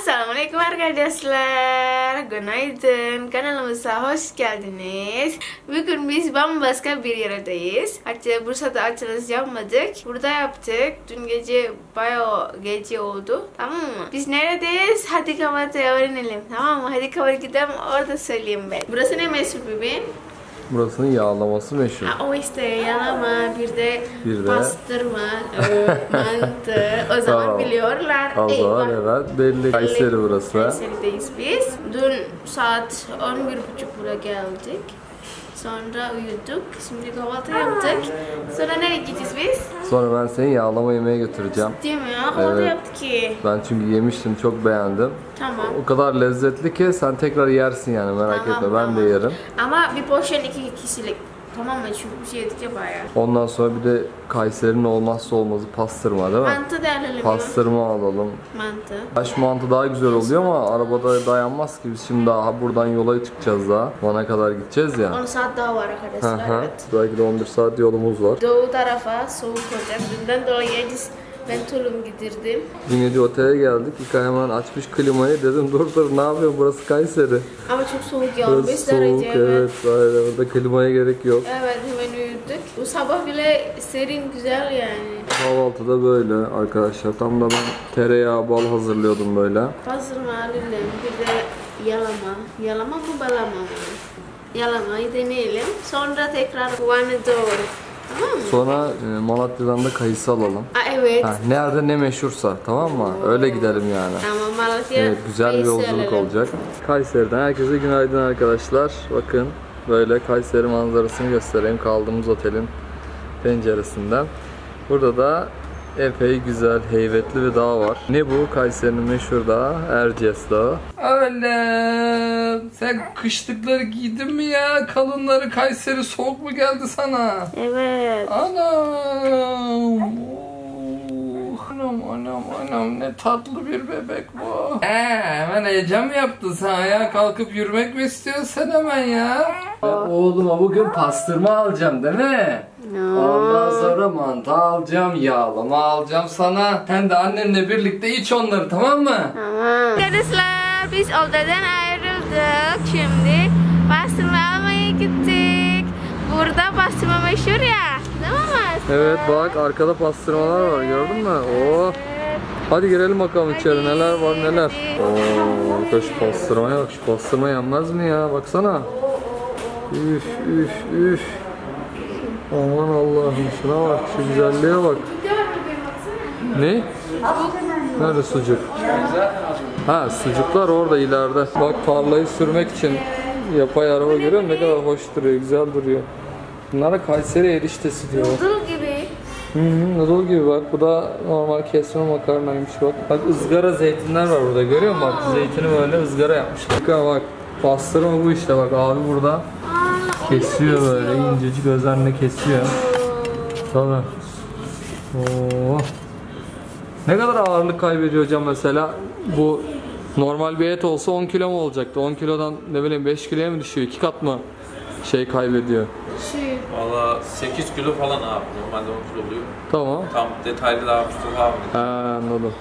Assalamualaikum arkadaşlar. Günaydın. Kanalımıza hoş geldiniz. Bugün biz bambaşka bir yerdeyiz. Hatta Bursa'da açılış yapmadık. Burada yaptık. Dün gece bayağı gece oldu. Tamam mı? Biz neredeyiz? Hadi kahvaltıya öğrenelim. Tamam mı? Hadi kahvaltı gidelim. Orada söyleyeyim ben. Burası ne meşhur bebeğim? Burasının yağlaması meşhur. Ha, o işte yalama, bir de, Bir de- pastırma, e, mantı. O zaman Tamam. biliyorlar. O zaman evet belli. Kayseri burası. Kayseri'deyiz biz. Dün saat 11.30 buraya geldik. Sonra uyuduk. Şimdi kahvaltı yaptık. Sonra nereye gideceğiz biz? Sonra ben seni yağlama yemeğe götüreceğim. Değil mi ya? Kahvaltı Evet. yaptık ki. Ben çünkü yemiştim çok beğendim. Tamam. O kadar lezzetli ki sen tekrar yersin yani merak Tamam, etme ben de tamam. yerim. Ama bir porsiyon iki kişilik. Tamam mı? Çünkü bir şey yedik ya bayağı. Ondan sonra bir de Kayseri'nin olmazsa olmazı pastırma değil mi? Mantı da alalım. ya. Pastırma alalım. Mantı. Taş mantı daha güzel oluyor ama arabada dayanmaz ki biz şimdi daha buradan yola çıkacağız daha. Van'a kadar gideceğiz ya. 10 saat daha var arkadaşlar. evet. Belki de 11 saat yolumuz var. Doğu tarafa soğuk olacak. Dünden dolayı biz ben tulum getirdim. Dün gece otele geldik. İlkay hemen açmış klimayı. Dedim dur dur ne yapıyorsun burası Kayseri. Ama çok soğuk ya. Burası 5 soğuk derece evet. Aynen orada klimaya gerek yok. Evet hemen uyuduk. Bu sabah bile serin güzel yani. Kahvaltıda böyle arkadaşlar. Tam da ben tereyağı bal hazırlıyordum böyle. Pastırma alalım. Bir de yalama. Yalama mı balama mı? Yalamayı deneyelim. Sonra tekrar Van'a doğru. Tamam? Sonra e, Malatya'dan da kayısı alalım. Aa, evet. Ha, nerede ne meşhursa tamam mı? Öyle gidelim yani. Ama Malatya Evet güzel bir yolculuk alalım. olacak. Kayseri'den herkese günaydın arkadaşlar. Bakın böyle Kayseri manzarasını göstereyim kaldığımız otelin penceresinden. Burada da epey güzel, heybetli bir dağ var. Ne bu? Kayseri'nin meşhur dağı Erciyes Dağı. Öyle. Sen kışlıkları giydin mi ya? Kalınları Kayseri soğuk mu geldi sana? Evet. Anam. Oh, Anam anam ne tatlı bir bebek bu. Ee, hemen heyecan mı yaptın sen ya? Kalkıp yürümek mi istiyorsun hemen ya? Oğluma bugün pastırma alacağım değil mi? Ondan sonra mantı alacağım, yağlama alacağım sana. Hem de annenle birlikte iç onları tamam mı? Tamam. Arkadaşlar biz odadan ayrıldık. Şimdi pastırma almaya gittik. Burada pastırma meşhur ya. Evet bak arkada pastırmalar var gördün mü? Oo. Hadi girelim bakalım içeri neler var neler. Oo, arkadaş pastırmaya bak şu pastırma yenmez mi ya baksana. Üf üf üf. Aman Allah'ım şuna bak şu güzelliğe bak. Ne? Nerede sucuk? Ha sucuklar orada ileride. Bak tarlayı sürmek için yapay araba görüyor musun? Ne kadar hoş duruyor, güzel duruyor. Bunlara Kayseri eriştesi diyor. Hı hı, noodle gibi bak. Bu da normal kesme makarnaymış bak. Bak ızgara zeytinler var burada görüyor musun? Bak zeytini böyle ızgara yapmışlar. Bak, bak pastırma bu işte bak abi burada kesiyor böyle incecik özenle kesiyor. Tabii. Oo. Ne kadar ağırlık kaybediyor hocam mesela bu normal bir et olsa 10 kilo mu olacaktı? 10 kilodan ne bileyim 5 kiloya mı düşüyor? 2 kat mı şey kaybediyor? Şey. Valla 8 kilo falan abi. Normalde 10 kilo oluyor. Tamam. Tam detaylı daha Mustafa abi. Ha, anladım.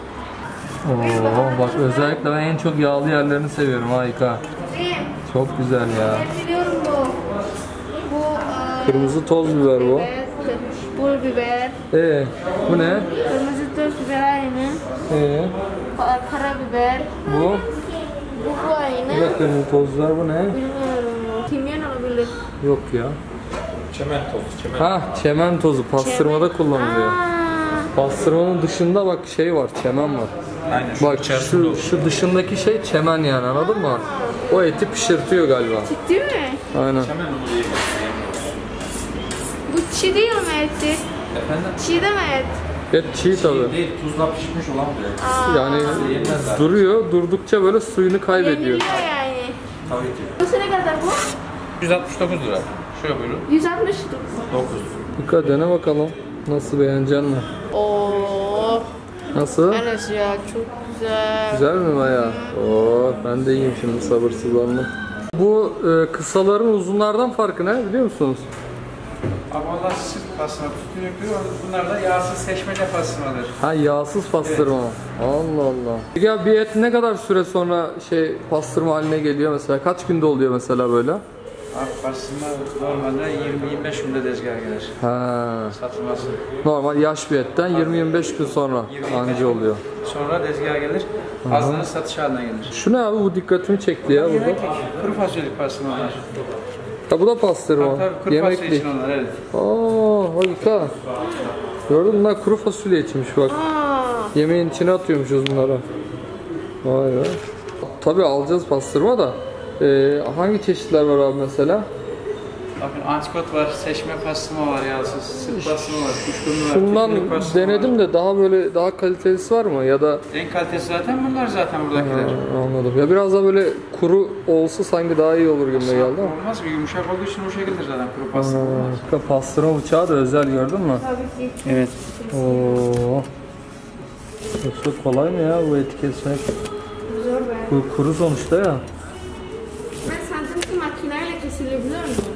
Oo, bak özellikle ben en çok yağlı yerlerini seviyorum harika. Çok güzel ya. Ben biliyorum bu. Bu e, Kırmızı toz biber bu. evet, pul biber. Ee, bu ne? Kırmızı toz biber aynı. Ee, Ka- Karabiber. bu? Bu bu Bu aynı. da kırmızı toz biber bu ne? Bilmiyorum. Yok ya. Çemen tozu, çemen. Ha, çemen tozu pastırmada kullanılıyor. Aa, Pastırmanın dışında bak şey var, çemen var. Aynen şu Bak içerisinde şu, olur. şu dışındaki şey çemen yani anladın mı? O eti pişirtiyor galiba. ciddi mi? Aynen. Çemen onu yiyemez. Bu çiğ değil mi eti? Efendim? Çiğ de mi et? Et çiğ tabi. Değil, tuzla pişmiş olan bir et. Yani Yenmez abi. duruyor, durdukça böyle suyunu kaybediyor. Yeniliyor yani. Tabii ki. Bu ne kadar bu? 169 lira. Şöyle buyurun. 160 9. Dikkat dene bakalım. Nasıl beğeneceksin mi? Oo, Nasıl? Enes ya çok güzel. Güzel mi baya? Oo, ben de yiyeyim şimdi sabırsızlandım. Bu e, kısaların uzunlardan farkı ne biliyor musunuz? Ama valla sırf pastırma tütünlüklü. Bunlar da yağsız seçmece pastırmadır. Ha yağsız pastırma. Allah Allah. Peki ya bir et ne kadar süre sonra şey pastırma haline geliyor mesela? Kaç günde oluyor mesela böyle? Pastırma normalde 20-25 günde tezgaha gelir. Ha. Satılması. Normal yaş bir etten 20-25 gün sonra 25 anca oluyor. Sonra tezgaha gelir. Azları satış haline gelir. Şu ne abi bu dikkatimi çekti ya burada. Yemeklik. Kuru fasulye pastırmalar. Ha bu da pastırma. Tabii kuru fasulye Yemekli. için onlar evet. Aa harika. Gördün mü bunlar kuru fasulye içmiş bak. Yemeğin içine atıyormuşuz bunları. Vay be. Tabii alacağız pastırma da. Ee, hangi çeşitler var abi mesela? Bakın antikot var, seçme pastırma var yağsız, süt pastırma var, kuşburnu var, Şundan denedim var. de daha böyle daha kalitelisi var mı ya da En kalitesi zaten bunlar zaten buradakiler. Ha, anladım. Ya biraz da böyle kuru olsa sanki daha iyi olur gibi geldi ama. Olmaz mı? Yumuşak olduğu için bu şekildir zaten kuru pastırma. Ha, pastırma bıçağı da özel gördün mü? tabii ki. Evet. Oo. Yoksa kolay mı ya bu eti kesmek? Zor be. Bu kuru sonuçta ya.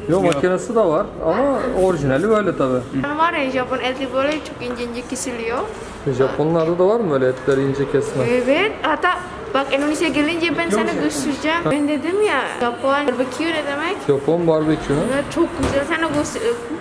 Yok makinesi de var ama orijinali böyle tabi. Ben var ya Japon eti böyle çok ince ince kesiliyor. Japonlarda da var mı böyle etleri ince kesme? Evet, hatta bak Indonesia gelince ben sana göstereceğim. Ben dedim ya Japon barbekü ne demek? Japon barbekü. Ya çok güzel sana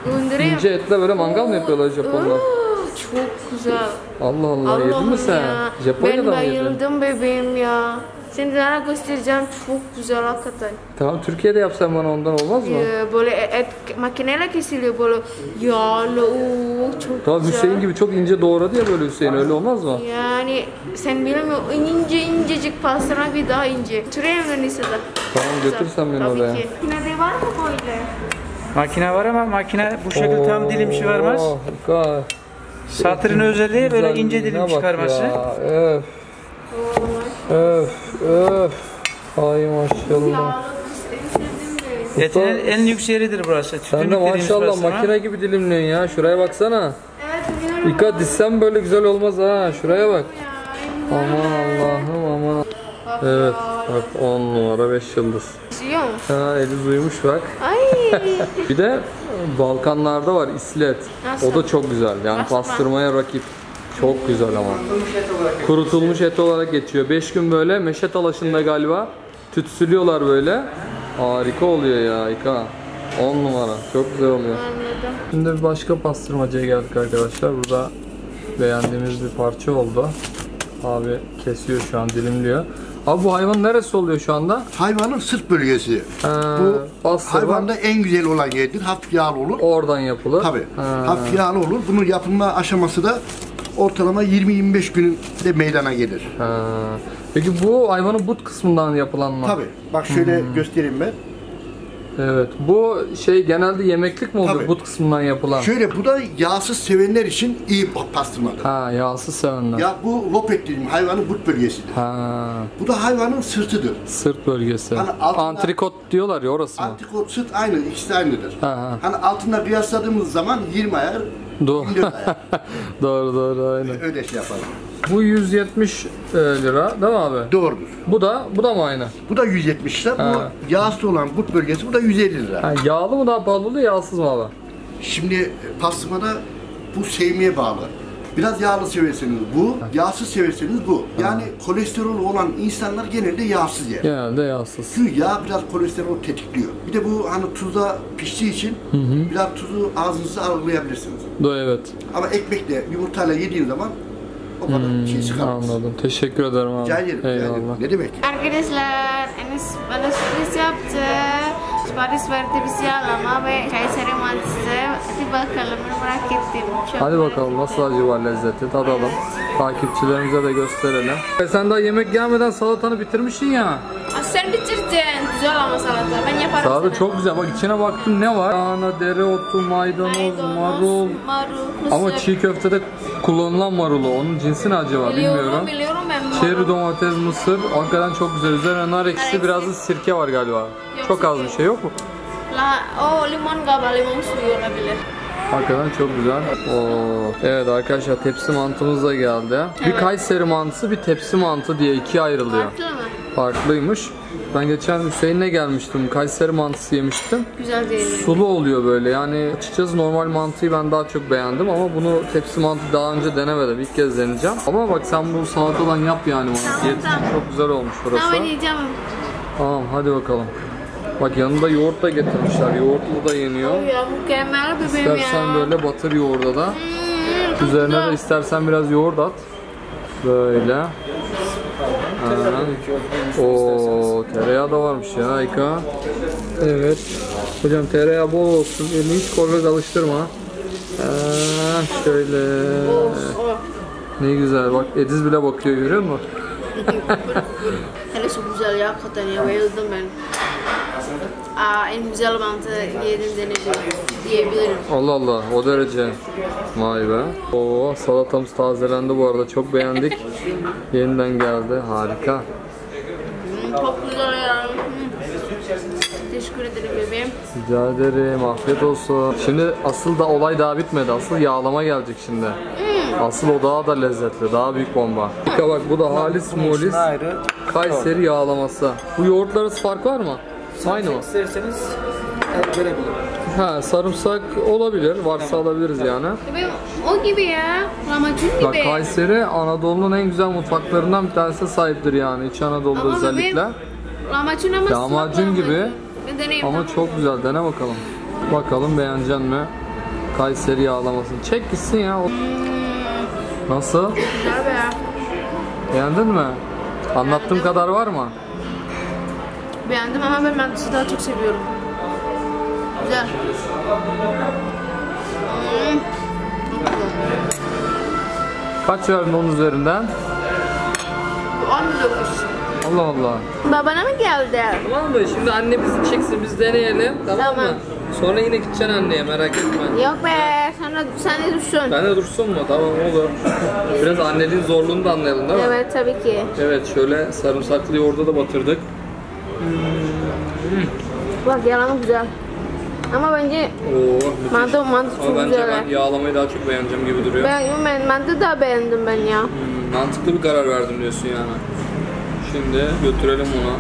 göndereyim. İnce etle böyle mangal mı yapıyorlar Japonlar? Oo, çok güzel. Allah Allah yedin mi sen? ya. Japonya'da ben mı yedin? bayıldım bebeğim ya. Seni sana göstereceğim çok güzel hakikaten. Tamam Türkiye'de yapsan bana ondan olmaz mı? Ee, böyle et makineyle kesiliyor böyle yağlı oo, çok Tamam güzel. Hüseyin gibi çok ince doğradı ya böyle Hüseyin öyle olmaz mı? Yani sen bilmiyorsun ince incecik pastırma bir daha ince. Türeyim Indonesia'da. Tamam götürsen beni Tabii oraya. ki. Makinede var mı böyle? Makine var ama makine bu şekilde tam dilim. Oo, harika. Satırın özelliği böyle ince dilim çıkarması. Ya. Öf öf öf. Ay maşallah. Etin en, lüks yeridir burası. Sen de maşallah makine gibi dilimliyorsun ya. Şuraya baksana. Evet. Dikkat dizsem böyle güzel olmaz ha. Şuraya bak. Aman Allah'ım aman. Bak Evet bak 10 numara 5 yıldız. İstiyor musun? Ha eli uyumuş bak. Ay. Bir de Balkanlarda var islet. Nasıl? O da çok güzel. Yani Nasıl? pastırmaya rakip. Çok güzel ama. Kurutulmuş et olarak geçiyor. 5 gün böyle meşe talaşında galiba tütsülüyorlar böyle. Harika oluyor ya harika. 10 numara. Çok güzel oluyor. Anladım. Şimdi bir başka pastırmacıya geldik arkadaşlar. Burada beğendiğimiz bir parça oldu. Abi kesiyor şu an dilimliyor. Abi bu hayvan neresi oluyor şu anda? Hayvanın sırt bölgesi. Ha, Bu hayvanda en güzel olan yerdir. Hafif yağlı olur. oradan yapılır. Tabii. Ha. Hafif yağlı olur. Bunun yapılma aşaması da ortalama 20-25 günde meydana gelir. Ha. Peki bu hayvanın but kısmından yapılan mı? Tabii. Bak şöyle Hmm. göstereyim ben. Evet. Bu şey genelde yemeklik mi oluyor Tabii. but kısmından yapılan? Şöyle bu da yağsız sevenler için iyi pastırmadır. Ha yağsız sevenler. Ya bu lopet dediğim hayvanın but bölgesidir. Ha. Bu da hayvanın sırtıdır. Sırt bölgesi. Hani altında- Antrikot diyorlar ya orası mı? Antikot sırt aynı, ikisi aynıdır. Ha, ha. Hani altında kıyasladığımız zaman 20 ayar, Doğru. 24 ayar. doğru doğru aynen. Öyle şey yapalım. Bu 170 e, lira değil mi abi? Doğrudur. Bu da bu da mı aynı? Bu da 170 lira. Ha. Bu yağsız olan but bölgesi bu da 150 lira. Ha, yağlı mı daha pahalı oluyor yağsız mı abi? Şimdi pastırmada bu sevmeye bağlı. Biraz yağlı severseniz bu, yağsız severseniz bu. Yani kolesterol olan insanlar genelde yağsız yer. Genelde yağsız. Çünkü yağ biraz kolesterol tetikliyor. Bir de bu hani tuzda piştiği için biraz tuzu ağzınızda algılayabilirsiniz. Do evet. Ama ekmekle, yumurtayla yediğin zaman o kadar şey çıkarmaz. Anladım. Teşekkür ederim abi. Rica ederim, rica ederim. Eyvallah. Ne demek? Arkadaşlar Enes bana sürpriz yaptı. Sipariş verdi bizi alama ve Kayseri mantısı. Hadi bakalım merak ettim. Çok Hadi bakalım nasıl acı var lezzeti tadalım. Takipçilerimize de gösterelim. E sen daha yemek gelmeden salatanı bitirmişsin ya. Aa, Sen bitirdin. Güzel ama salata. Ben yaparım Salata sana. çok güzel. Bak içine baktım ne var? Lahana, dereotu, maydanoz, Maydanoz, marul. marul, mısır. Ama çiğ köftede kullanılan marulu. Onun cinsi ne acaba Biliyorum, bilmiyorum. biliyorum ben marul. Çeri domates, mısır. Hakikaten çok güzel. Üzerine nar ekşisi ekşi. biraz da sirke var galiba. Çok az bir şey yok mu? La, oh limon galiba limon suyu olabilir. Hakikaten çok güzel. Oo. Evet arkadaşlar tepsi mantımız da geldi. Bir Evet. Kayseri mantısı bir tepsi mantı diye ikiye ayrılıyor. Farklı mı? farklıymış. Ben geçen Hüseyin'le gelmiştim. Kayseri mantısı yemiştim. Güzel değil mi? Sulu oluyor böyle yani açıkçası normal mantıyı ben daha çok beğendim ama bunu tepsi mantı daha önce denemedim ilk kez deneyeceğim. Ama bak sen bu salatadan yap yani. Tamam, tamam. çok güzel olmuş burası. Tamam yiyeceğim. Tamam hadi bakalım. Bak yanında yoğurt da getirmişler. Yoğurtlu da yeniyor. Ya mükemmel bebeğim ya. İstersen böyle batır yoğurda da. Hmm, Üzerine de istersen biraz yoğurt at. Böyle. Oo, tereyağı da varmış ya Ayka. Evet. Hocam tereyağı bol olsun. Elini hiç korkak alıştırma. Ee, şöyle. Ne güzel bak Ediz bile bakıyor görüyor musun? Hele çok güzel ya hakikaten ya bayıldım ben. Aa, en güzel mantı yedim denedim diyebilirim. Allah Allah o derece. Vay be. Oo salatamız tazelendi bu arada çok beğendik. Yeniden geldi harika. Hmm, çok güzel ya. Hmm. Teşekkür ederim bebeğim. Rica ederim afiyet olsun. Şimdi asıl da olay daha bitmedi. Asıl yağlama gelecek şimdi. Asıl o daha da lezzetli. Daha büyük bomba. Harika bak bu da halis mulis ayrı. Kayseri yağlaması. Bu yoğurtlar arası fark var mı? Aynı mı? İsterseniz el verebilirim. Ha sarımsak olabilir. Varsa alabiliriz yani. Bebeğim o gibi ya. Lahmacun gibi. Bak Kayseri Anadolu'nun en güzel mutfaklarından bir tanesine sahiptir yani. İç Anadolu'da Ama özellikle. Lahmacun ama Lahmacun sıvı gibi. lahmacun. Bir deneyim Ama tamam. çok güzel. Dene bakalım. Bakalım beğenecek mi? Kayseri yağlamasını. Çek gitsin ya. O- Nasıl? Güzel be. Beğendin mi? Anlattığım kadar var mı? Beğendim ama ben mantısı daha çok seviyorum. Güzel. Hmm. Kaç verdin onun üzerinden? 19. Allah Allah. Babana mı geldi? Tamam mı? Şimdi anne bizi çeksin biz deneyelim. Tamam, Tamam. mı? Sonra yine gideceksin anneye merak etme. Yok be, sen de düşün. Ben de dursun mu? Tamam olur. Biraz anneliğin zorluğunu da anlayalım değil mi? Evet tabii ki. Evet şöyle sarımsaklı yoğurda da batırdık. Bak yalama güzel. Ama bence Oo müthiş. mantı mantı Ama çok bence güzel. ben yağlamayı daha çok beğeneceğim gibi duruyor. Ben, ben mantı da beğendim ben ya. Hmm, mantıklı bir karar verdim diyorsun yani. Şimdi götürelim onu.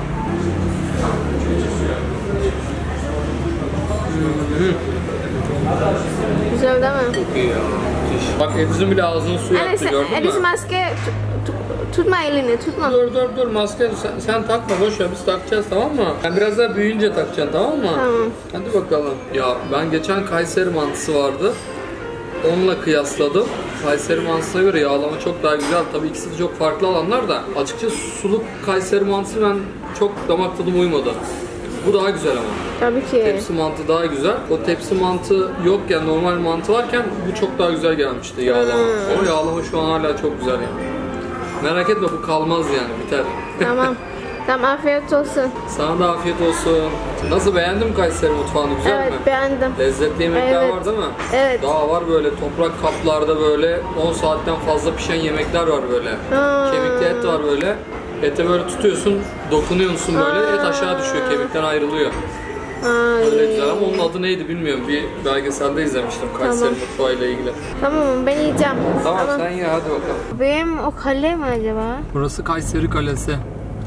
Güzel değil mi? İyi ya. Müthiş. Bak Ediz'in bile ağzının suyu Elis, aktı gördün mü? maske tut, tut- tutma elini tutma. Dur dur dur maske sen, sen takma boş ver biz takacağız tamam mı? Sen biraz daha büyüyünce takacaksın tamam mı? Tamam. Hadi bakalım. Ya ben geçen Kayseri mantısı vardı. Onunla kıyasladım. Kayseri mantısına göre yağlama çok daha güzel. Tabii ikisi de çok farklı alanlar da. Açıkçası suluk Kayseri mantısı ben çok damak tadıma uymadı. Bu daha güzel ama. Tabii ki. Tepsi mantı daha güzel. O tepsi mantı yokken normal mantı varken bu çok daha güzel gelmişti yağlama. Hmm. Ama yağlama şu an hala çok güzel yani. Merak etme bu kalmaz yani biter. Tamam. Tamam afiyet olsun. Sana da afiyet olsun. Nasıl beğendin mi Kayseri mutfağını güzel evet mi? beğendim. Lezzetli yemekler Evet. var değil mi? Evet. Daha var böyle toprak kaplarda böyle 10 saatten fazla pişen yemekler var böyle. Ha. Kemikli et var böyle. Ete böyle tutuyorsun, dokunuyorsun böyle, et aşağı düşüyor, kemikten ayrılıyor. Ay. Öyle güzel ama onun adı neydi bilmiyorum. Bir belgeselde izlemiştim Kayseri Tamam. mutfağıyla ilgili. Tamam ben yiyeceğim. Tamam Ama sen ye hadi bakalım. Benim o kale mi acaba? Burası Kayseri Kalesi.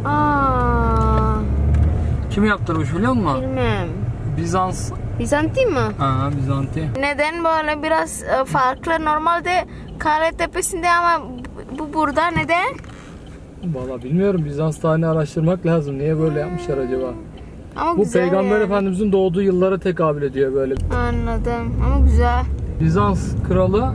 Aa, Kim yaptırmış biliyor musun? bilmem. Bizans. Bizantin mi? Ha Bizanti. Neden böyle biraz e, farklı? Normalde kale tepesinde ama bu burada neden? Valla bilmiyorum Bizans tarihini araştırmak lazım. Niye böyle yapmışlar acaba? Ama Bu güzel Peygamber yani. Efendimizin doğduğu yıllara tekabül ediyor böyle. Anladım ama güzel. Bizans kralı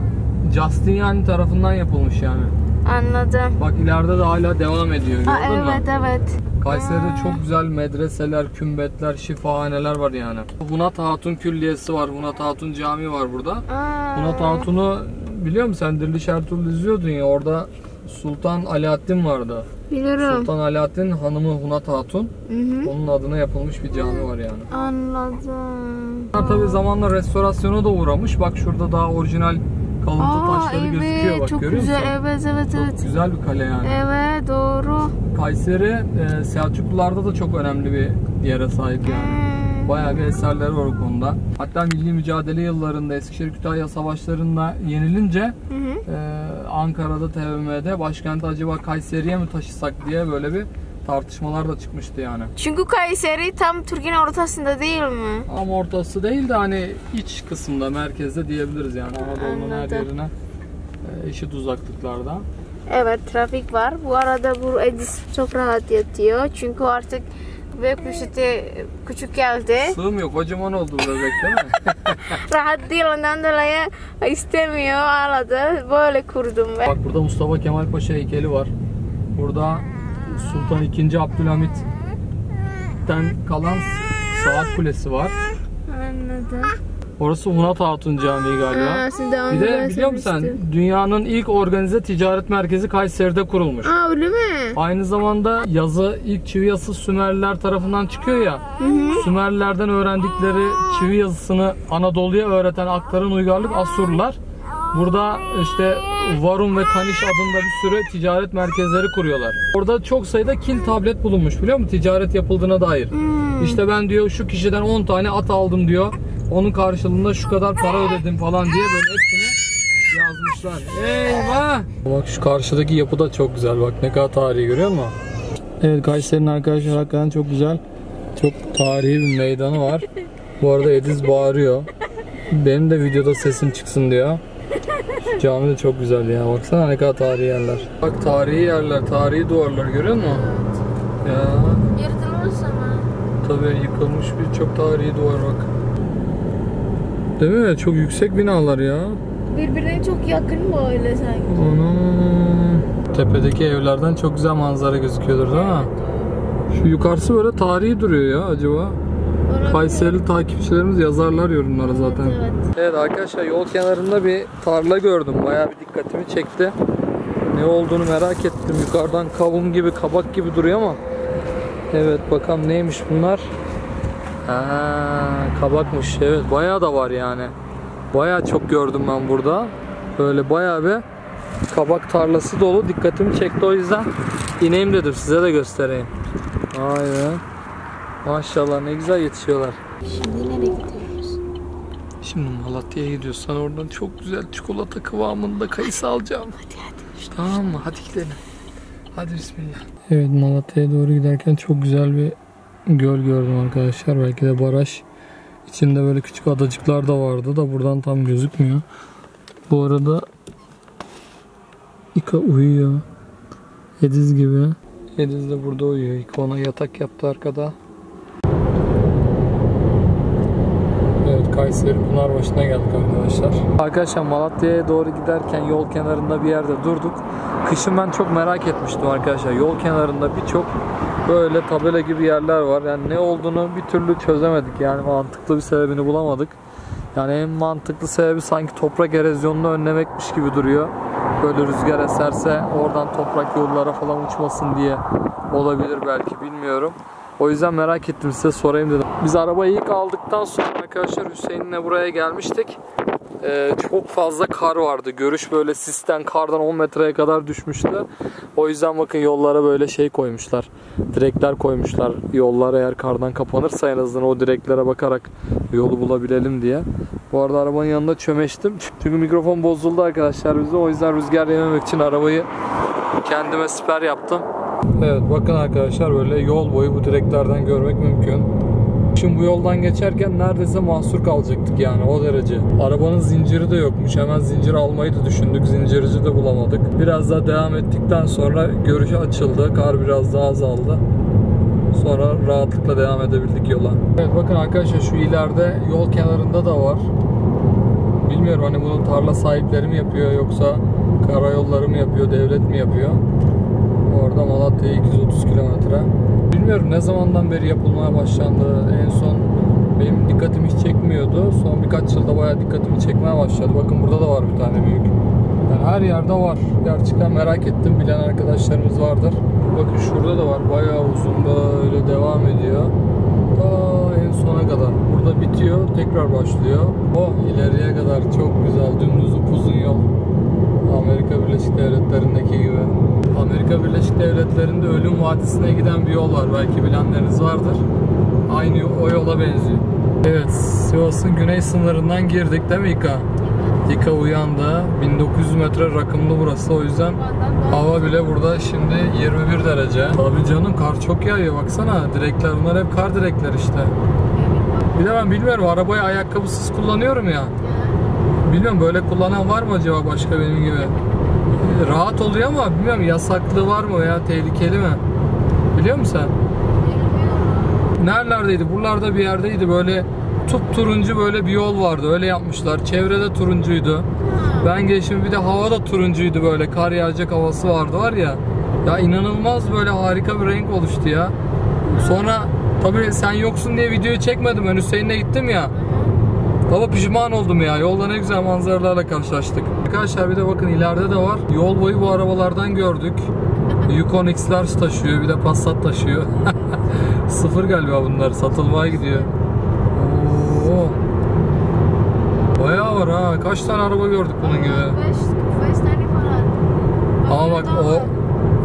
Justinian tarafından yapılmış yani. Anladım. Bak ileride de hala devam ediyor gördün Aa, mü? evet evet. Kayseri'de çok güzel medreseler, kümbetler, şifahaneler var yani. Hunat Hatun Külliyesi var, Hunat Hatun Camii var burada. Aa, Hunat Hatun'u biliyor musun? Sen Diriliş Ertuğrul izliyordun ya orada Sultan Alaaddin vardı. biliyorum. Sultan Alaaddin hanımı Hunat Hatun. Hı hı. Onun adına yapılmış bir cami var yani. Anladım. Ha, tabii zamanla restorasyona da uğramış. Bak şurada daha orijinal kalıntı Aa taşları gözüküyor bak çok görüyor güzel. musun? Evet evet Çok evet. güzel bir kale yani. Evet doğru. Kayseri e, Selçuklularda da çok önemli bir yere sahip yani. Hmm. Bayağı bir eserleri var o konuda. Hatta milli mücadele yıllarında Eskişehir Kütahya savaşlarında yenilince Hı hı. e, Ankara'da TBMM'de başkenti acaba Kayseri'ye mi taşısak diye böyle bir tartışmalar da çıkmıştı yani. Çünkü Kayseri tam Türkiye'nin ortasında değil mi? Ama ortası değil de hani iç kısımda, merkezde diyebiliriz yani Anadolu'nun her yerine e, eşit uzaklıklarda. Evet trafik var. Bu arada bu Edis çok rahat yatıyor. Çünkü artık bebek poşeti küçük geldi. Sığmıyor, kocaman oldu bu bebek değil mi? rahat değil ondan dolayı istemiyor ağladı. Böyle kurdum ben. Bak burada Mustafa Kemal Paşa heykeli var. Burada Sultan II. Abdülhamit'ten kalan saat kulesi var. Anladım. Orası Hunat Hatun Camii galiba. Aa, siz daha Bir de biliyor musun sen dünyanın ilk organize ticaret merkezi Kayseri'de kurulmuş. Aa öyle mi? Aynı zamanda yazı ilk çivi yazısı Sümerliler tarafından çıkıyor ya. Sümerlilerden öğrendikleri çivi yazısını Anadolu'ya öğreten aktaran uygarlık Asurlular. Burada işte Varum ve Kaniş adında bir sürü ticaret merkezleri kuruyorlar. Orada çok sayıda kil tablet bulunmuş biliyor musun? Ticaret yapıldığına dair. İşte ben diyor şu kişiden 10 tane at aldım diyor. Onun karşılığında şu kadar para ödedim falan diye böyle hepsini yazmışlar. Eyvah! Bak şu karşıdaki yapı da çok güzel. Bak ne kadar tarihi görüyor musun? Evet Kayseri'nin arkadaşlar hakikaten çok güzel. Çok tarihi bir meydanı var. Bu arada Ediz bağırıyor. Benim de videoda sesim çıksın diyor. Şu Cami de çok güzel ya. Baksana ne kadar tarihi yerler. Bak tarihi yerler, tarihi duvarlar görüyor musun? Ya Yırtılmış ama. tabii yıkılmış birçok tarihi duvar bak. Değil mi? Çok yüksek binalar ya. Birbirine çok yakın böyle sanki. Ana. Tepedeki evlerden çok güzel manzara gözüküyordur değil mi? Şu yukarısı böyle tarihi duruyor ya acaba. Kayserili takipçilerimiz yazarlar yorumlara zaten. Evet. Evet arkadaşlar yol kenarında bir tarla gördüm. Bayağı bir dikkatimi çekti. Ne olduğunu merak ettim. Yukarıdan kavun gibi, kabak gibi duruyor ama. Evet bakalım neymiş bunlar. Ha, kabakmış. Evet bayağı da var yani. Bayağı çok gördüm ben burada. Böyle bayağı bir kabak tarlası dolu. Dikkatimi çekti o yüzden ineyim dedim size de göstereyim. Vay be. Maşallah ne güzel yetişiyorlar. Şimdi nereye gidiyoruz? Şimdi Malatya'ya gidiyorsan oradan çok güzel çikolata kıvamında kayısı alacağım. Hadi hadi. Tamam mı? Hadi gidelim. Hadi bismillah. Evet Malatya'ya doğru giderken çok güzel bir göl gördüm arkadaşlar. Belki de baraj. İçinde böyle küçük adacıklar da vardı da buradan tam gözükmüyor. Bu arada İka uyuyor. Ediz gibi. Ediz de burada uyuyor. İka ona yatak yaptı arkada. Evet Kayseri Pınarbaşı'na geldik arkadaşlar. Arkadaşlar Malatya'ya doğru giderken yol kenarında bir yerde durduk. Kışın ben çok merak etmiştim arkadaşlar. Yol kenarında birçok böyle tabela gibi yerler var. Yani ne olduğunu bir türlü çözemedik. Yani mantıklı bir sebebini bulamadık. Yani en mantıklı sebebi sanki toprak erozyonunu önlemekmiş gibi duruyor. Böyle rüzgar eserse oradan toprak yollara falan uçmasın diye olabilir belki bilmiyorum. O yüzden merak ettim size sorayım dedim. Biz arabayı ilk aldıktan sonra arkadaşlar Hüseyin'le buraya gelmiştik. Ee, çok fazla kar vardı. Görüş böyle sisten kardan 10 metreye kadar düşmüştü. O yüzden bakın yollara böyle şey koymuşlar. Direkler koymuşlar. Yollar eğer kardan kapanırsa en azından o direklere bakarak yolu bulabilelim diye. Bu arada arabanın yanında çömeştim. Çünkü mikrofon bozuldu arkadaşlar bize. O yüzden rüzgar yememek için arabayı kendime siper yaptım. Evet bakın arkadaşlar böyle yol boyu bu direklerden görmek mümkün. Şimdi bu yoldan geçerken neredeyse mahsur kalacaktık yani o derece. Arabanın zinciri de yokmuş. Hemen zincir almayı da düşündük. Zincirici de bulamadık. Biraz daha devam ettikten sonra görüş açıldı. Kar biraz daha azaldı. Sonra rahatlıkla devam edebildik yola. Evet bakın arkadaşlar şu ileride yol kenarında da var. Bilmiyorum hani bunu tarla sahipleri mi yapıyor yoksa karayolları mı yapıyor, devlet mi yapıyor? Orada Malatya'ya 230 kilometre. Bilmiyorum ne zamandan beri yapılmaya başlandı. En son benim dikkatimi hiç çekmiyordu. Son birkaç yılda bayağı dikkatimi çekmeye başladı. Bakın burada da var bir tane büyük. Yani her yerde var. Gerçekten merak ettim. Bilen arkadaşlarımız vardır. Bakın şurada da var. Bayağı uzun böyle devam ediyor. Ta en sona kadar. Burada bitiyor. Tekrar başlıyor. Oh ileriye kadar çok güzel. Dümdüz upuzun yol. Amerika Birleşik Devletleri'ndeki gibi. Amerika Birleşik Devletleri'nde Ölüm Vadisi'ne giden bir yol var. Belki bilenleriniz vardır. Aynı o yola benziyor. Evet, Sivas'ın güney sınırından girdik değil mi İka? İka uyandı. 1900 metre rakımlı burası. O yüzden hava bile burada şimdi 21 derece. Tabii canım kar çok yağıyor baksana. Direkler bunlar hep kar direkler işte. Bir de ben bilmiyorum arabayı ayakkabısız kullanıyorum ya. Bilmiyorum böyle kullanan var mı acaba başka benim gibi? Rahat oluyor ama bilmiyorum yasaklı var mı veya tehlikeli mi? Biliyor musun sen? Nerelerdeydi? Buralarda bir yerdeydi böyle tup turuncu böyle bir yol vardı. Öyle yapmışlar. Çevrede turuncuydu. Ben geçtim bir de hava da turuncuydu böyle. Kar yağacak havası vardı var ya. Ya inanılmaz böyle harika bir renk oluştu ya. Sonra tabii sen yoksun diye videoyu çekmedim. Ben Hüseyin'le gittim ya. Baba pişman oldum ya. Yolda ne güzel manzaralarla karşılaştık. Arkadaşlar bir de bakın ileride de var. Yol boyu bu arabalardan gördük. Yukon X'ler taşıyor. Bir de Passat taşıyor. Sıfır galiba bunlar. Satılmaya gidiyor. Oo. Bayağı var ha. Kaç tane araba gördük bunun gibi. Beş, beş tane falan. Ama bak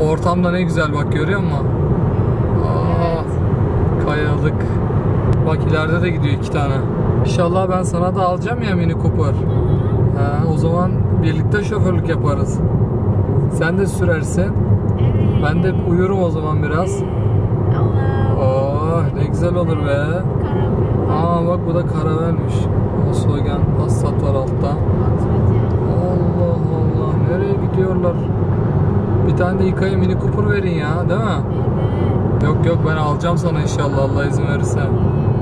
o ortamda ne güzel bak görüyor musun? Aa, kayalık. Bak ileride de gidiyor iki tane. İnşallah ben sana da alacağım ya Mini Cooper. Ha, o zaman birlikte şoförlük yaparız. Sen de sürersin. Ben de uyurum o zaman biraz. Allah. Oh ne güzel olur be. Aa bak bu da karavelmiş. Volkswagen Passat var altta. Allah Allah nereye gidiyorlar? Bir tane de İK'ya Mini Cooper verin ya değil mi? Yok yok ben alacağım sana inşallah Allah izin verirse.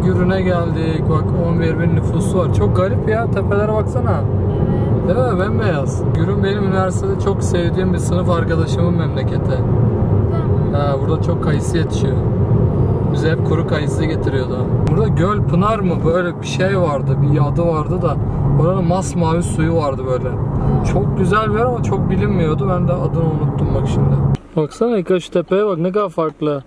Gürün'e geldik bak 11 bin nüfusu var. Çok garip ya tepelere baksana. Değil mi? Bembeyaz. Gürün benim üniversitede çok sevdiğim bir sınıf arkadaşımın memleketi. Ha, burada çok kayısı yetişiyor. Bize hep kuru kayısı getiriyordu. Burada göl pınar mı böyle bir şey vardı. Bir adı vardı da. Oranın masmavi suyu vardı böyle. Çok güzel bir yer ama çok bilinmiyordu. Ben de adını unuttum bak şimdi. Baksana İlkay şu tepeye bak ne kadar farklı.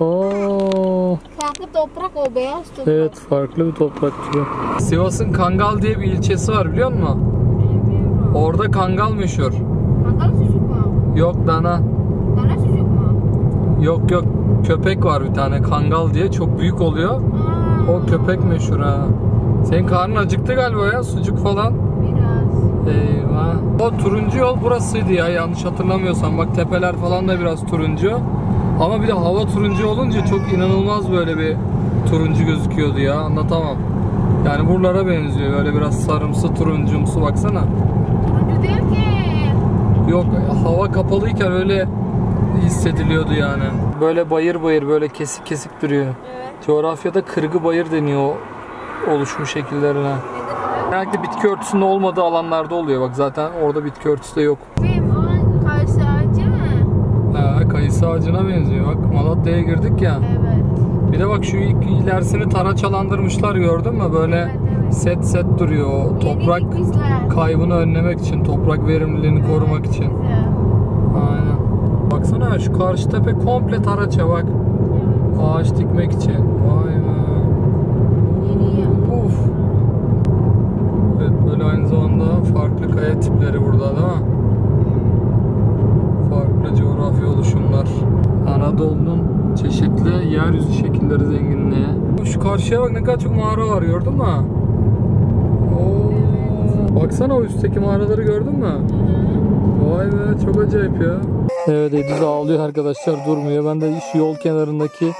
Oo, Farklı toprak o beyaz toprak. evet farklı bir toprak türü. Sivas'ın Kangal diye bir ilçesi var biliyor musun? Orada Kangal meşhur. Kangal sucuk mu? Yok dana. Dana sucuk mu? Yok yok köpek var bir tane Kangal diye çok büyük oluyor. Aa, O köpek meşhur ha. Senin karnın acıktı galiba ya sucuk falan. biraz. Eyvah. O turuncu yol burasıydı ya yanlış hatırlamıyorsam. Bak tepeler falan da biraz turuncu. Ama bir de hava turuncu olunca çok inanılmaz böyle bir turuncu gözüküyordu ya anlatamam. Yani buralara benziyor böyle biraz sarımsı turuncumsu baksana. Turuncu değil ki. Yok hava kapalıyken öyle hissediliyordu yani. Böyle bayır bayır böyle kesik kesik duruyor. Evet. Coğrafyada kırgı bayır deniyor o oluşmuş şekillerine. Genellikle bitki örtüsünde olmadığı alanlarda oluyor. Bak zaten orada bitki örtüsü de yok. Benim o karşı ağacı mı? Ha, kayısı ağacına benziyor. Bak Malatya'ya girdik ya. Evet. Bir de bak şu ilerisini taraçalandırmışlar gördün mü? Böyle Evet, evet. set set duruyor. O toprak dikmişler. kaybını önlemek için, toprak verimliliğini korumak için. Güzel. Aynen. Baksana şu karşı tepe komple taraça bak. Ağaç dikmek için. Vay be. Uf. Evet böyle aynı zamanda farklı kaya tipleri burada değil mi? Coğrafi oluşumlar. Anadolu'nun çeşitli yeryüzü şekilleri zenginliği. Şu karşıya bak ne kadar çok mağara var gördün mü? Oo. Baksana o üstteki mağaraları gördün mü? Vay be çok acayip ya. Evet Ediz ağlıyor arkadaşlar durmuyor. Ben de şu yol kenarındaki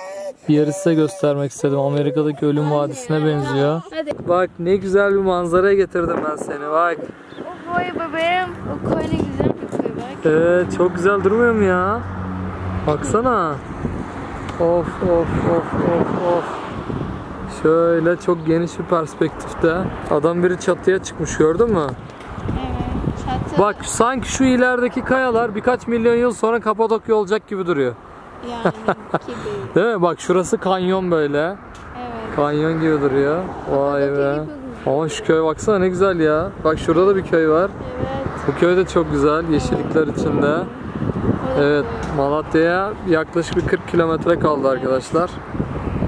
bir yeri size göstermek istedim. Amerika'daki ölüm vadisine benziyor. Hadi. Bak ne güzel bir manzaraya getirdim ben seni bak. O koy bebeğim. O koy ne güzel bir koy bak. Evet çok güzel durmuyor mu ya? Baksana. Of of of of of. Şöyle çok geniş bir perspektifte. Adam biri çatıya çıkmış gördün mü? Evet. Çatı. Bak sanki şu ilerideki kayalar birkaç milyon yıl sonra Kapadokya olacak gibi duruyor. Yani gibi. Değil mi? Bak şurası kanyon böyle. Evet. Kanyon gibi duruyor. Vay be. Kapadokya Ama şu köy baksana ne güzel ya. Bak şurada da bir köy var. Evet. Bu köy de çok güzel. Yeşillikler içinde. Evet Malatya'ya yaklaşık bir 40 kilometre kaldı arkadaşlar.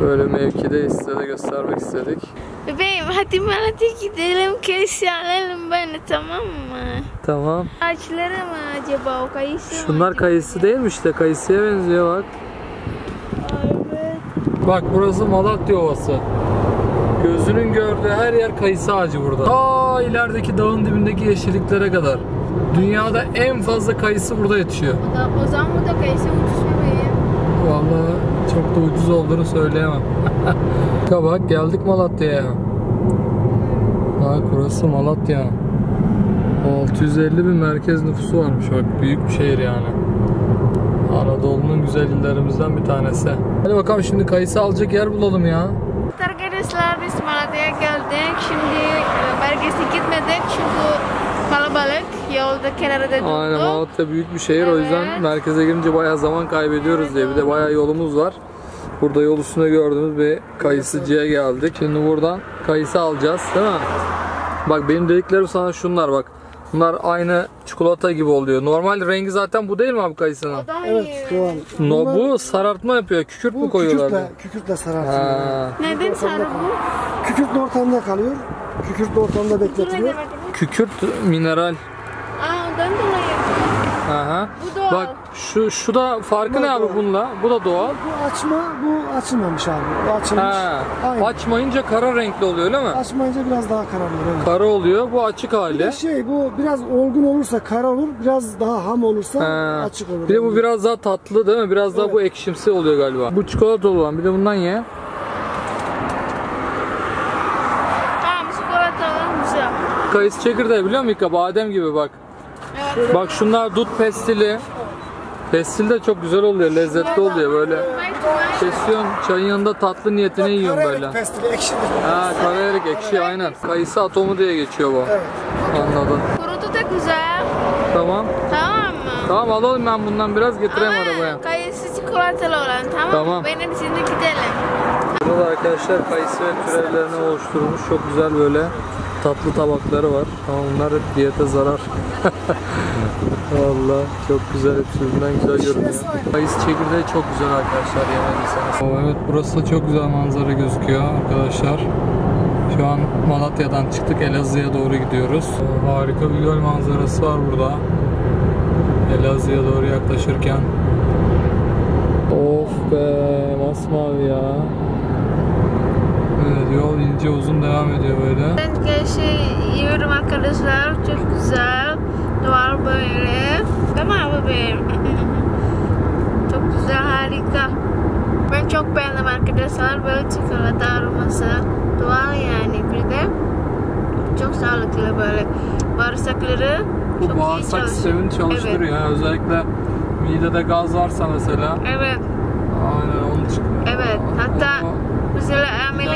Böyle mevkideyiz size de göstermek istedik. Bebeğim hadi Malatya gidelim keşke alalım beni tamam mı? Tamam. Ağaçları mı acaba o kayısı mı? Şunlar acaba? kayısı değilmiş de kayısıya benziyor bak. Evet. Bak burası Malatya Ovası. Gözünün gördüğü her yer kayısı ağacı burada. Ta ilerideki dağın dibindeki yeşilliklere kadar. Dünyada en fazla kayısı burada yetişiyor. O, da, o zaman bu da kayısı ucuz bebeğim. Vallahi çok da ucuz olduğunu söyleyemem. Ya bak geldik Malatya'ya. Bak burası Malatya. 650 bin merkez nüfusu varmış bak büyük bir şehir yani. Anadolu'nun güzel illerimizden bir tanesi. Hadi bakalım şimdi kayısı alacak yer bulalım ya. Arkadaşlar biz Malatya'ya geldik. Şimdi merkeze gitmedik çünkü kalabalık. Yolda kenarda durduk. Aynen Malatya büyük bir şehir o yüzden Evet. merkeze girince bayağı zaman kaybediyoruz diye. Bir de bayağı yolumuz var. Burada yol üstünde gördüğümüz bir kayısıcıya geldik. Şimdi buradan kayısı alacağız değil mi? Bak benim dediklerim sana şunlar bak. Bunlar aynı çikolata gibi oluyor. Normal rengi zaten bu değil mi abi kayısının? Daha Evet iyi. doğal. No, bu sarartma yapıyor. Kükürt mü bu koyuyorlar? kükürtle, kükürtle sarartılıyor. Neden sarı bu? Kükürtlü ortamda kalıyor. Kükürtlü ortamda bekletiliyor. kükürt mineral. Aa ondan dolayı. Aha. Bu doğal. Bak şu şu da farkı Bu ne abi doğal. bununla? Bu da doğal. Bu açma, bu açılmamış abi. Bu açılmış. Ha. Aynen. Açmayınca kara renkli oluyor öyle mi? Açmayınca biraz daha kararıyor. Evet. Kara oluyor. Bu açık Bir hali. de şey bu biraz olgun olursa kara olur, biraz daha ham olursa Ha. açık olur. Bir de bu biraz daha tatlı değil mi? Biraz daha Evet. bu ekşimsi oluyor galiba. Bu çikolatalı olan. Bir de bundan ye. Tamam çikolatalı güzel. Kayısı çekirdeği biliyor musun İlka? Badem gibi bak. Evet. Bak şunlar dut pestili. Pestil de çok güzel oluyor. Lezzetli oluyor böyle. Kesiyorsun çayın yanında tatlı niyetine yiyorsun böyle. Pestili ekşidir. Ha karayerik ekşi aynen. Kayısı atomu diye geçiyor bu. Evet. Anladın. Kurutu da güzel. Tamam. Tamam mı? Tamam alalım ben bundan biraz getireyim Ama arabaya. Kayısı çikolatalı olan tamam, Tamam. Benim şimdi gidelim. Burada da arkadaşlar kayısı ve türevlerini oluşturmuş çok güzel böyle tatlı tabakları var. Ama bunlar hep diyete zarar. Valla çok güzel hepsi birbirinden güzel görünüyor. Kayısı çekirdeği çok güzel arkadaşlar yemediyseniz. Evet burası da çok güzel manzara gözüküyor arkadaşlar. Şu an Malatya'dan çıktık Elazığ'a doğru gidiyoruz. Harika bir göl manzarası var burada. Elazığ'a doğru yaklaşırken. Of be masmavi ya. Evet yol ince uzun devam ediyor böyle. Ben şey yiyorum arkadaşlar. Çok güzel. Doğal böyle. Mi bebeğim? çok güzel harika. Ben çok beğendim arkadaşlar. Böyle çikolata aroması. Doğal yani bir de. Çok sağlıklı böyle. Bağırsakları Bu çok iyi bağırsak çalışıyor. sistemini çalıştırıyor. Yani özellikle midede gaz varsa mesela. Evet. Aynen onu çıkıyor. Evet. Hatta Onu- mesela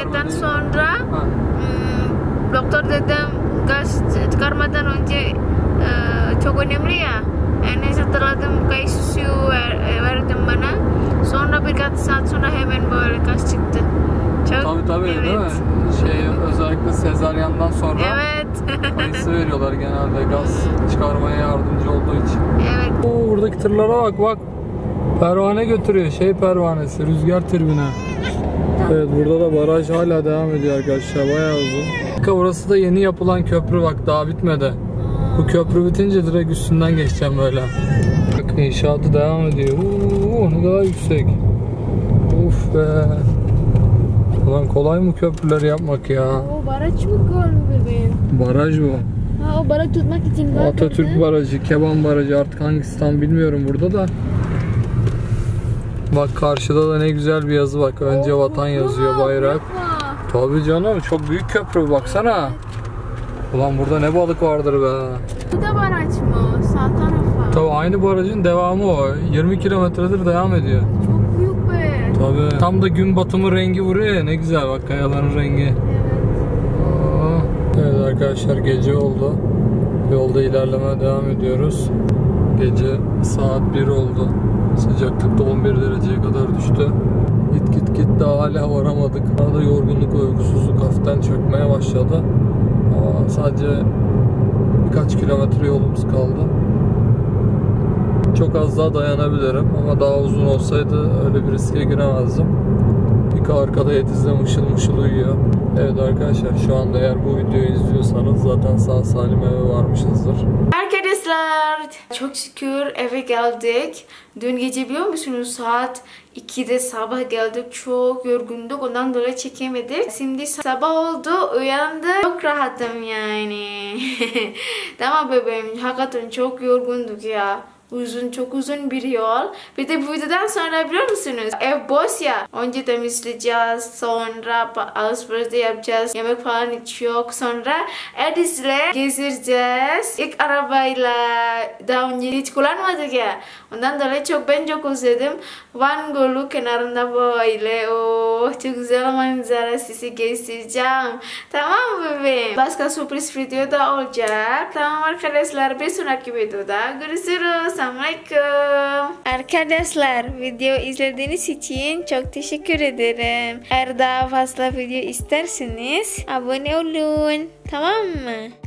ameliyattan sonra Ha. Hmm, doktor dedim gaz çıkarmadan önce e, çok önemli ya. Yani hatırladım kayısı suyu ver, e, verdim bana. Sonra birkaç saat sonra hemen böyle gaz çıktı. Çok, Tabii tabii evet. değil mi? Şey özellikle sezaryandan sonra Evet. kayısı veriyorlar genelde gaz çıkarmaya yardımcı olduğu için. evet. Oo, buradaki tırlara bak bak. Pervane götürüyor. Şey pervanesi, rüzgar türbünü. Evet burada da baraj hala devam ediyor arkadaşlar. Bayağı uzun. Burası da yeni yapılan köprü bak daha bitmedi. Bu köprü bitince direkt üstünden geçeceğim böyle. Bak inşaatı devam ediyor. Oo, ne kadar yüksek. Uf be. Ulan kolay mı köprüleri yapmak ya? O baraj mı gol bebeğim? Baraj bu. Ha o baraj tutmak için bak. Atatürk Barajı, Keban Barajı artık hangisi tam bilmiyorum burada da. Bak karşıda da ne güzel bir yazı bak. Önce vatan yazıyor bayrak. Tabii canım çok büyük köprü baksana. Ulan burada ne balık vardır be. Bu da baraj mı? Sağ tarafa. Tabii aynı barajın devamı o. 20 kilometredir devam ediyor. Çok büyük be. Tabii. Tam da gün batımı rengi vuruyor ya ne güzel bak kayaların rengi. Evet. Aa, Evet arkadaşlar gece oldu. Yolda ilerlemeye devam ediyoruz. Gece saat 1 oldu. Sıcaklık da 11 dereceye kadar düştü. Git git git daha hala varamadık. Arada yorgunluk uykusuzluk hafiften çökmeye başladı. Ama sadece birkaç kilometre yolumuz kaldı. Çok az daha dayanabilirim ama daha uzun olsaydı öyle bir riske giremezdim. Arka arkada Yediz'de mışıl mışıl uyuyor. Evet arkadaşlar şu anda eğer bu videoyu izliyorsanız zaten sağ salim eve varmışızdır. Arkadaşlar çok şükür eve geldik. Dün gece biliyor musunuz saat 2'de sabah geldik. Çok yorgunduk ondan dolayı çekemedik. Şimdi sabah oldu uyandım. Çok rahatım yani. tamam bebeğim hakikaten çok yorgunduk ya. Uzun çok uzun bir yol. Bir de bu videodan sonra biliyor musunuz? Ev boş ya. Önce temizleyeceğiz. Sonra alışveriş de yapacağız. Yemek falan hiç yok. Sonra Edis'le gezeceğiz. İlk arabayla daha önce hiç kullanmadık ya. Ondan dolayı çok ben çok özledim. Van Gölü kenarında böyle. Oh çok güzel manzara sizi gezdireceğim. Tamam bebeğim? Başka sürpriz video da olacak. Tamam arkadaşlar bir sonraki videoda görüşürüz. Assalamualaikum. Arkadaşlar video izlediğiniz için çok teşekkür ederim. Eğer daha fazla video isterseniz abone olun. Tamam mı?